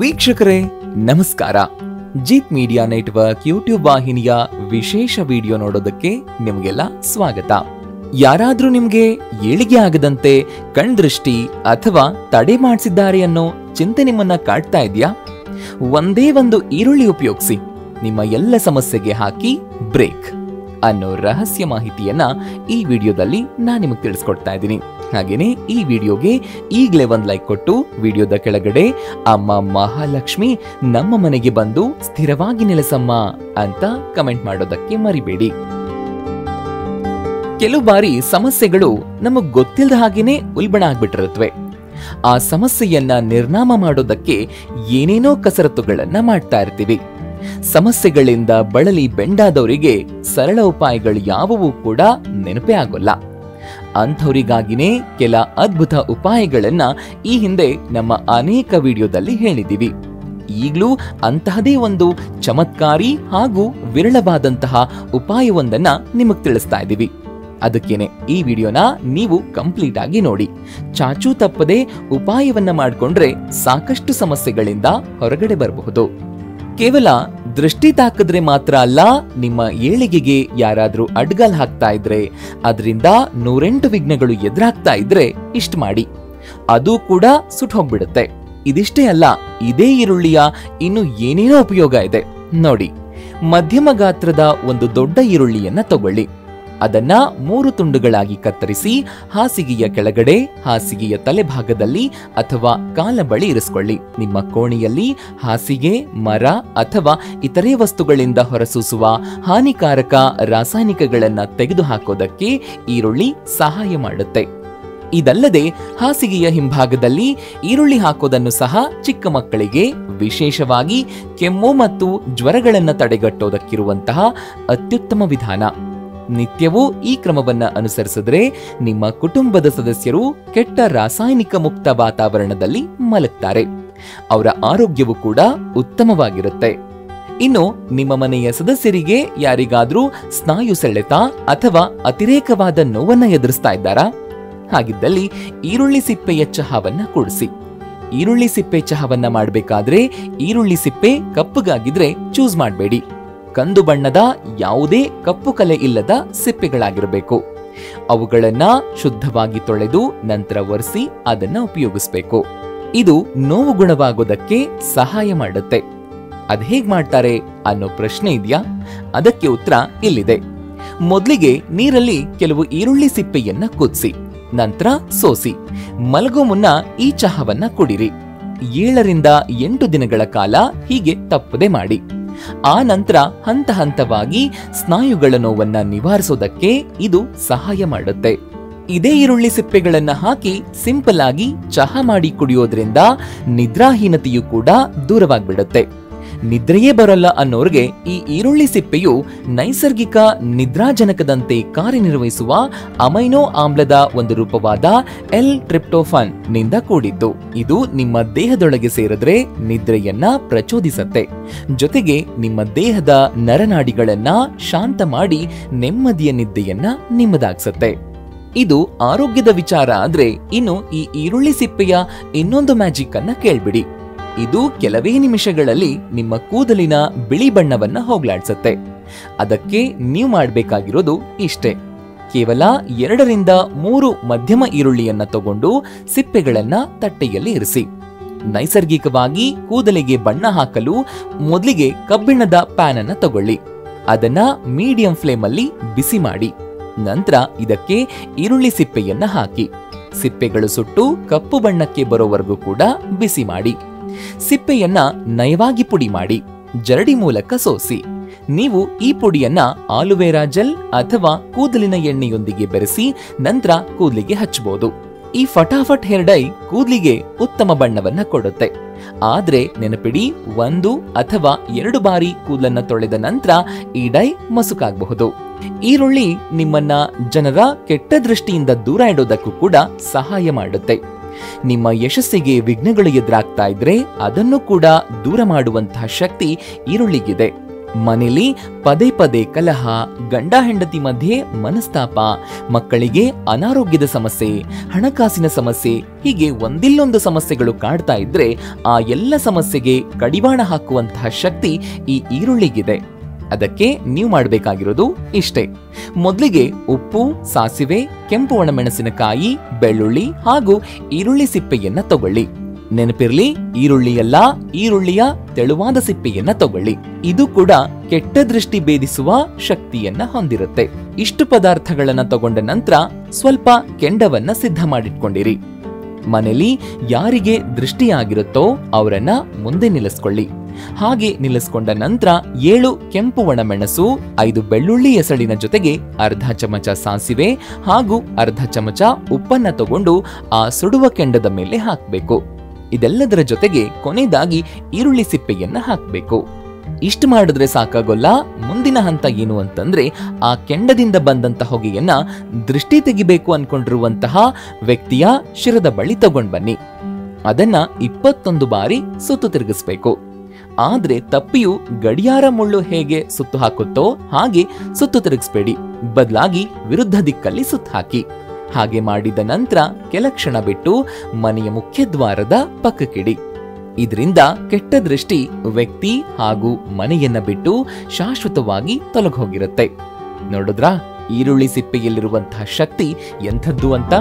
ವೀಕ್ಷಕರೇ, ನಮಸ್ಕಾರ. Jeet media network YouTube ವಾಹಿನಿಯ ವಿಶೇಷ ವಿಡಿಯೋ ನೋಡೋದಕ್ಕೆ ನಿಮಗೆಲ್ಲ ಸ್ವಾಗತ. ಯಾರಾದ್ರೂ ನಿಮ್ಗೆ ಏಳಿಗೆ ಆಗದಂತೆ ಕಣ್ದೃಷ್ಟಿ ಅಥವಾ ತಡೆ ಮಾಡಿಸಿದ್ದಾರೆ ಅನ್ನೋ ಚಿಂತೆ ನಿಮ್ಮನ್ನ ಕಾಡ್ತಾ ಇದೆಯಾ? ಒಂದೇ ಒಂದು ಈರುಳ್ಳಿ ಉಪಯೋಗಿಸಿ. ನಿಮ್ಮ ಎಲ್ಲ ಸಮಸ್ಯೆಗೆ ಹಾಕಿ ಬ್ರೇಕ್ ಅನ್ನೋ ರಹಸ್ಯ ಮಾಹಿತಿಯನ್ನ ಈ ವಿಡಿಯೋದಲ್ಲಿ ನಾನು ನಿಮಗೆ ತಿಳಿಸ್ಕೊಡ್ತಾ ಇದ್ದೀನಿ. ಹಾಗೇನೆ ಈ ವಿಡಿಯೋಗೆ ಈಗಲೇ ಒಂದು ಲೈಕ್ ಕೊಟ್ಟು ವಿಡಿಯೋದ ಕೆಳಗಡೆ ಅಮ್ಮ ಮಹಾಲಕ್ಷ್ಮಿ ನಮ್ಮ ಮನೆಗೆ ಬಂದು ಸ್ಥಿರವಾಗಿ ನೆಲೆಸಮ್ಮ ಅಂತ ಕಮೆಂಟ್ ಮಾಡೋದಕ್ಕೆ ಮರಿಬೇಡಿ. ಕೆಲವು ಬಾರಿ ಸಮಸ್ಯೆಗಳು ನಮಗ್ ಗೊತ್ತಿಲ್ಲದ ಹಾಗೇನೆ ಉಲ್ಬಣ ಆಗ್ಬಿಟ್ಟಿರುತ್ತವೆ ಆ ಸಮಸ್ಯೆಯನ್ನ ನಿರ್ನಾಮ ಮಾಡೋದಕ್ಕೆ ಏನೇನೋ ಕಸರತ್ತುಗಳನ್ನ ಮಾಡ್ತಾ ಇರ್ತೀವಿ. ಸಮಸ್ಯೆಗಳಿಂದ ಬಳಲಿ ಬೆಂಡಾದವರಿಗೆ ಸರಳ ಉಪಾಯಗಳು ಯಾವುವೂ ಕೂಡ ನೆನಪೇ ಆಗೋಲ್ಲ. ಅಂಥವರಿಗಾಗಿನೇ ಕೆಲ ಅದ್ಭುತ ಉಪಾಯಗಳನ್ನ ಈ ಹಿಂದೆ ನಮ್ಮ ಅನೇಕ ವಿಡಿಯೋದಲ್ಲಿ ಹೇಳಿದ್ದೀವಿ. ಈಗಲೂ ಅಂತಹದೇ ಒಂದು ಚಮತ್ಕಾರಿ ಹಾಗೂ ವಿರಳವಾದಂತಹ ಉಪಾಯವೊಂದನ್ನ ನಿಮಗೆ ತಿಳಿಸ್ತಾ ಇದ್ದೀವಿ. ಅದಕ್ಕೇನೆ ಈ ವಿಡಿಯೋನ ನೀವು ಕಂಪ್ಲೀಟ್ ಆಗಿ ನೋಡಿ. ಚಾಚು ತಪ್ಪದೆ ಉಪಾಯವನ್ನ ಮಾಡಿಕೊಂಡ್ರೆ ಸಾಕಷ್ಟು ಸಮಸ್ಯೆಗಳಿಂದ ಹೊರಗಡೆ ಬರಬಹುದು. ಕೇವಲ ದೃಷ್ಟಿ ತಾಕಿದ್ರೆ ಮಾತ್ರ ಅಲ್ಲ, ನಿಮ್ಮ ಏಳಿಗೆಗೆ ಯಾರಾದ್ರೂ ಅಡ್ಗಲ್ ಹಾಕ್ತಾ ಇದ್ರೆ, ಅದರಿಂದ ನೂರೆಂಟು ವಿಘ್ನಗಳು ಎದುರಾಗ್ತಾ ಇದ್ರೆ ಇಷ್ಟ ಮಾಡಿ. ಅದು ಕೂಡ ಸುಟ್ ಹೋಗ್ಬಿಡುತ್ತೆ. ಇದಿಷ್ಟೇ ಅಲ್ಲ, ಇದೇ ಈರುಳ್ಳಿಯ ಇನ್ನು ಏನೇನೋ ಉಪಯೋಗ ಇದೆ. ನೋಡಿ, ಮಧ್ಯಮ ಗಾತ್ರದ ಒಂದು ದೊಡ್ಡ ಈರುಳ್ಳಿಯನ್ನ ತಗೊಳ್ಳಿ. ಅದನ್ನ ಮೂರು ತುಂಡುಗಳಾಗಿ ಕತ್ತರಿಸಿ ಹಾಸಿಗೆಯ ಕೆಳಗಡೆ, ಹಾಸಿಗೆಯ ತಲೆಭಾಗದಲ್ಲಿ ಅಥವಾ ಕಾಲ ಬಳಿ ಇರಿಸಿಕೊಳ್ಳಿ. ನಿಮ್ಮ ಕೋಣೆಯಲ್ಲಿ ಹಾಸಿಗೆ, ಮರ ಅಥವಾ ಇತರೆ ವಸ್ತುಗಳಿಂದ ಹೊರಸೂಸುವ ಹಾನಿಕಾರಕ ರಾಸಾಯನಿಕಗಳನ್ನ ತೆಗೆದುಹಾಕೋದಕ್ಕೆ ಈರುಳ್ಳಿ ಸಹಾಯ ಮಾಡುತ್ತೆ. ಇದಲ್ಲದೆ ಹಾಸಿಗೆಯ ಹಿಂಭಾಗದಲ್ಲಿ ಈರುಳ್ಳಿ ಹಾಕೋದನ್ನು ಸಹ ಚಿಕ್ಕ ಮಕ್ಕಳಿಗೆ ವಿಶೇಷವಾಗಿ ಕೆಮ್ಮು ಮತ್ತು ಜ್ವರಗಳನ್ನು ತಡೆಗಟ್ಟೋದಕ್ಕಿರುವಂತಹ ಅತ್ಯುತ್ತಮ ವಿಧಾನ. ನಿತ್ಯವೂ ಈ ಕ್ರಮವನ್ನ ಅನುಸರಿಸಿದ್ರೆ ನಿಮ್ಮ ಕುಟುಂಬದ ಸದಸ್ಯರು ಕೆಟ್ಟ ರಾಸಾಯನಿಕ ಮುಕ್ತ ವಾತಾವರಣದಲ್ಲಿ ಮಲಗ್ತಾರೆ. ಅವರ ಆರೋಗ್ಯವು ಕೂಡ ಉತ್ತಮವಾಗಿರುತ್ತೆ. ಇನ್ನು ನಿಮ್ಮ ಮನೆಯ ಸದಸ್ಯರಿಗೆ ಯಾರಿಗಾದ್ರೂ ಸ್ನಾಯು ಸೆಳೆತ ಅಥವಾ ಅತಿರೇಕವಾದ ನೋವನ್ನ ಎದುರಿಸ್ತಾ ಇದ್ದಾರಾ? ಹಾಗಿದ್ದಲ್ಲಿ ಈರುಳ್ಳಿ ಸಿಪ್ಪೆಯ ಚಹಾವನ್ನ ಕೂಡಿಸಿ. ಈರುಳ್ಳಿ ಸಿಪ್ಪೆ ಚಹಾವನ್ನ ಮಾಡಬೇಕಾದ್ರೆ ಈರುಳ್ಳಿ ಸಿಪ್ಪೆ ಕಪ್ಪುಗಾಗಿದ್ರೆ ಚೂಸ್ ಮಾಡಬೇಡಿ. ಕಂದು ಬಣ್ಣದ ಯಾವುದೇ ಕಪ್ಪು ಕಲೆ ಇಲ್ಲದ ಸಿಪ್ಪೆಗಳಾಗಿರಬೇಕು. ಅವುಗಳನ್ನ ಶುದ್ಧವಾಗಿ ತೊಳೆದು ನಂತರ ಒರೆಸಿ ಅದನ್ನ ಉಪಯೋಗಿಸಬೇಕು. ಇದು ನೋವು ಗುಣವಾಗೋದಕ್ಕೆ ಸಹಾಯ ಮಾಡುತ್ತೆ. ಅದ್ ಹೇಗ್ ಮಾಡ್ತಾರೆ ಅನ್ನೋ ಪ್ರಶ್ನೆ ಇದೆಯಾ? ಅದಕ್ಕೆ ಉತ್ತರ ಇಲ್ಲಿದೆ. ಮೊದಲಿಗೆ ನೀರಲ್ಲಿ ಕೆಲವು ಈರುಳ್ಳಿ ಸಿಪ್ಪೆಯನ್ನ ಕುದಿಸಿ, ನಂತರ ಸೋಸಿ, ಮಲಗೋ ಮುನ್ನ ಈ ಚಹಾವನ್ನ ಕುಡಿರಿ. ಏಳರಿಂದ ಎಂಟು ದಿನಗಳ ಕಾಲ ಹೀಗೆ ತಪ್ಪದೆ ಮಾಡಿ. ಆ ನಂತರ ಹಂತ ಹಂತವಾಗಿ ಸ್ನಾಯುಗಳ ನೋವನ್ನ ನಿವಾರಿಸೋದಕ್ಕೆ ಇದು ಸಹಾಯ ಮಾಡುತ್ತೆ. ಇದೇ ಈರುಳ್ಳಿ ಸಿಪ್ಪೆಗಳನ್ನ ಹಾಕಿ ಸಿಂಪಲ್ ಆಗಿ ಚಹಾ ಮಾಡಿ ಕುಡಿಯೋದ್ರಿಂದ ನಿದ್ರಾಹೀನತೆಯು ಕೂಡ ದೂರವಾಗ್ಬಿಡುತ್ತೆ. ನಿದ್ರೆಯೇ ಬರಲ್ಲ ಅನ್ನೋರ್ಗೆ ಈ ಈರುಳ್ಳಿ ಸಿಪ್ಪೆಯು ನೈಸರ್ಗಿಕ ನಿದ್ರಾಜನಕದಂತೆ ಕಾರ್ಯನಿರ್ವಹಿಸುವ ಅಮೈನೋ ಆಮ್ಲದ ಒಂದು ರೂಪವಾದ ಎಲ್ ಟ್ರಿಪ್ಟೋಫಾನ್ನಿಂದ ಕೂಡಿದ್ದು. ಇದು ನಿಮ್ಮ ದೇಹದೊಳಗೆ ಸೇರಿದ್ರೆ ನಿದ್ರೆಯನ್ನ ಪ್ರಚೋದಿಸತ್ತೆ. ಜೊತೆಗೆ ನಿಮ್ಮ ದೇಹದ ನರನಾಡಿಗಳನ್ನ ಶಾಂತ ಮಾಡಿ ನೆಮ್ಮದಿಯ ನಿದ್ದೆಯನ್ನ ನಿಮ್ಮದಾಗ್ಸತ್ತೆ. ಇದು ಆರೋಗ್ಯದ ವಿಚಾರ ಆದ್ರೆ ಇನ್ನು ಈ ಈರುಳ್ಳಿ ಸಿಪ್ಪೆಯ ಇನ್ನೊಂದು ಮ್ಯಾಜಿಕ್ ಅನ್ನ ಕೇಳ್ಬಿಡಿ. ಇದು ಕೆಲವೇ ನಿಮಿಷಗಳಲ್ಲಿ ನಿಮ್ಮ ಕೂದಲಿನ ಬಿಳಿ ಬಣ್ಣವನ್ನ ಹೋಗ್ಲಾಡ್ಸತ್ತೆ. ಅದಕ್ಕೆ ನೀವು ಮಾಡಬೇಕಾಗಿರೋದು ಇಷ್ಟೇ. ಕೇವಲ ಎರಡರಿಂದ ಮೂರು ಮಧ್ಯಮ ಈರುಳ್ಳಿಯನ್ನ ತಗೊಂಡು ಸಿಪ್ಪೆಗಳನ್ನ ತಟ್ಟೆಯಲ್ಲಿ ಇರಿಸಿ. ನೈಸರ್ಗಿಕವಾಗಿ ಕೂದಲಿಗೆ ಬಣ್ಣ ಹಾಕಲು ಮೊದಲಿಗೆ ಕಬ್ಬಿಣದ ಪ್ಯಾನ್ ಅನ್ನ ತಗೊಳ್ಳಿ. ಅದನ್ನ ಮೀಡಿಯಂ ಫ್ಲೇಮ್ ಅಲ್ಲಿ ಬಿಸಿ ಮಾಡಿ. ನಂತರ ಇದಕ್ಕೆ ಈರುಳ್ಳಿ ಸಿಪ್ಪೆಯನ್ನ ಹಾಕಿ. ಸಿಪ್ಪೆಗಳು ಸುಟ್ಟು ಕಪ್ಪು ಬಣ್ಣಕ್ಕೆ ಬರೋವರೆಗೂ ಕೂಡ ಬಿಸಿ ಮಾಡಿ. ಸಿಪ್ಪೆಯನ್ನ ನಯವಾಗಿ ಪುಡಿ ಮಾಡಿ ಜರಡಿ ಮೂಲಕ ಸೋಸಿ. ನೀವು ಈ ಪುಡಿಯನ್ನ ಆಲುವೆರಾ ಜೆಲ್ ಅಥವಾ ಕೂದಲಿನ ಎಣ್ಣೆಯೊಂದಿಗೆ ಬೆರೆಸಿ ನಂತರ ಕೂದಲಿಗೆ ಹಚ್ಚಬಹುದು. ಈ ಫಟಾಫಟ್ ಹೇರ್ ಡೈ ಕೂದಲಿಗೆ ಉತ್ತಮ ಬಣ್ಣವನ್ನ ಕೊಡುತ್ತೆ. ಆದ್ರೆ ನೆನಪಿಡಿ, ಒಂದು ಅಥವಾ ಎರಡು ಬಾರಿ ಕೂದಲನ್ನ ತೊಳೆದ ನಂತರ ಈ ಡೈ ಮಸುಕಾಗಬಹುದು. ಈರುಳ್ಳಿ ನಿಮ್ಮನ್ನ ಜನರ ಕೆಟ್ಟ ದೃಷ್ಟಿಯಿಂದ ದೂರ ಇಡೋದಕ್ಕೂ ಕೂಡ ಸಹಾಯ ಮಾಡುತ್ತೆ. ನಿಮ್ಮ ಯಶಸ್ಸಿಗೆ ವಿಘ್ನಗಳು ಎದುರಾಗ್ತಾ ಇದ್ರೆ ಅದನ್ನು ಕೂಡ ದೂರ ಮಾಡುವಂತಹ ಶಕ್ತಿ ಈರುಳ್ಳಿಗಿದೆ. ಮನೆಯಲ್ಲಿ ಪದೇ ಪದೇ ಕಲಹ, ಗಂಡ ಹೆಂಡತಿ ಮಧ್ಯೆ ಮನಸ್ತಾಪ, ಮಕ್ಕಳಿಗೆ ಅನಾರೋಗ್ಯದ ಸಮಸ್ಯೆ, ಹಣಕಾಸಿನ ಸಮಸ್ಯೆ, ಹೀಗೆ ಒಂದಿಲ್ಲೊಂದು ಸಮಸ್ಯೆಗಳು ಕಾಡ್ತಾ ಇದ್ರೆ ಆ ಎಲ್ಲ ಸಮಸ್ಯೆಗೆ ಕಡಿವಾಣ ಹಾಕುವಂತಹ ಶಕ್ತಿ ಈ ಈರುಳ್ಳಿಗಿದೆ. ಅದಕ್ಕೆ ನೀವು ಮಾಡಬೇಕಾಗಿರೋದು ಇಷ್ಟೇ. ಮೊದಲಿಗೆ ಉಪ್ಪು, ಸಾಸಿವೆ, ಕೆಂಪು ಒಣಮೆಣಸಿನಕಾಯಿ, ಬೆಳ್ಳುಳ್ಳಿ ಹಾಗೂ ಈರುಳ್ಳಿ ಸಿಪ್ಪೆಯನ್ನ ತಗೊಳ್ಳಿ. ನೆನಪಿರ್ಲಿ, ಈರುಳ್ಳಿಯಲ್ಲ, ಈರುಳ್ಳಿಯ ತೆಳುವಾದ ಸಿಪ್ಪೆಯನ್ನ ತಗೊಳ್ಳಿ. ಇದು ಕೂಡ ಕೆಟ್ಟ ದೃಷ್ಟಿ ಭೇದಿಸುವ ಶಕ್ತಿಯನ್ನ ಹೊಂದಿರುತ್ತೆ. ಇಷ್ಟು ಪದಾರ್ಥಗಳನ್ನ ತಗೊಂಡ ನಂತರ ಸ್ವಲ್ಪ ಕೆಂಡವನ್ನ ಸಿದ್ಧ ಮಾಡಿಟ್ಕೊಂಡಿರಿ. ಮನೆಯಲ್ಲಿ ಯಾರಿಗೆ ದೃಷ್ಟಿಯಾಗಿರುತ್ತೋ ಅವರನ್ನ ಮುಂದೆ ನಿಲ್ಲಿಸ್ಕೊಳ್ಳಿ. ಹಾಗೆ ನಿಲ್ಲಿಸಿಕೊಂಡ ನಂತರ ಏಳು ಕೆಂಪು ಒಣಮೆಣಸು, ಐದು ಬೆಳ್ಳುಳ್ಳಿ ಎಸಳಿನ ಜೊತೆಗೆ ಅರ್ಧ ಚಮಚ ಸಾಸಿವೆ ಹಾಗೂ ಅರ್ಧ ಚಮಚ ಉಪ್ಪನ್ನ ತಗೊಂಡು ಆ ಸುಡುವ ಕೆಂಡದ ಮೇಲೆ ಹಾಕಬೇಕು. ಇದೆಲ್ಲದರ ಜೊತೆಗೆ ಕೊನೆಯದಾಗಿ ಈರುಳ್ಳಿ ಸಿಪ್ಪೆಯನ್ನ ಹಾಕಬೇಕು. ಇಷ್ಟು ಮಾಡಿದ್ರೆ ಸಾಕಾಗೋಲ್ಲ. ಮುಂದಿನ ಹಂತ ಏನು ಅಂತಂದ್ರೆ ಆ ಕೆಂಡದಿಂದ ಬಂದಂತ ಹೊಗೆಯನ್ನ ದೃಷ್ಟಿ ತೆಗಿಬೇಕು ಅನ್ಕೊಂಡಿರುವಂತಹ ವ್ಯಕ್ತಿಯ ಶಿರದ ಬಳಿ ತಗೊಂಡ್ ಬನ್ನಿ. ಅದನ್ನ ಇಪ್ಪತ್ತೊಂದು ಬಾರಿ ಸುತ್ತು ತಿರುಗಿಸ್ಬೇಕು. ಆದ್ರೆ ತಪ್ಪಿಯು ಗಡಿಯಾರ ಮುಳ್ಳು ಹೇಗೆ ಸುತ್ತು ಹಾಕುತ್ತೋ ಹಾಗೆ ಸುತ್ತು ತಿರುಗಿಸ್ಬೇಡಿ. ಬದಲಾಗಿ ವಿರುದ್ಧ ದಿಕ್ಕಲ್ಲಿ ಸುತ್ತು ಹಾಕಿ. ಹಾಗೆ ಮಾಡಿದ ನಂತರ ಕೆಲ ಕ್ಷಣ ಬಿಟ್ಟು ಮನೆಯ ಮುಖ್ಯದ್ವಾರದ ಪಕ್ಕಕ್ಕಿಡಿ. ಇದರಿಂದ ಕೆಟ್ಟ ದೃಷ್ಟಿ ವ್ಯಕ್ತಿ ಹಾಗೂ ಮನೆಯನ್ನ ಬಿಟ್ಟು ಶಾಶ್ವತವಾಗಿ ತೊಲಗೋಗಿರುತ್ತೆ. ನೋಡಿದ್ರಾ, ಈರುಳ್ಳಿ ಸಿಪ್ಪೆಯಲ್ಲಿರುವಂತಹ ಶಕ್ತಿ ಎಂಥದ್ದು ಅಂತ?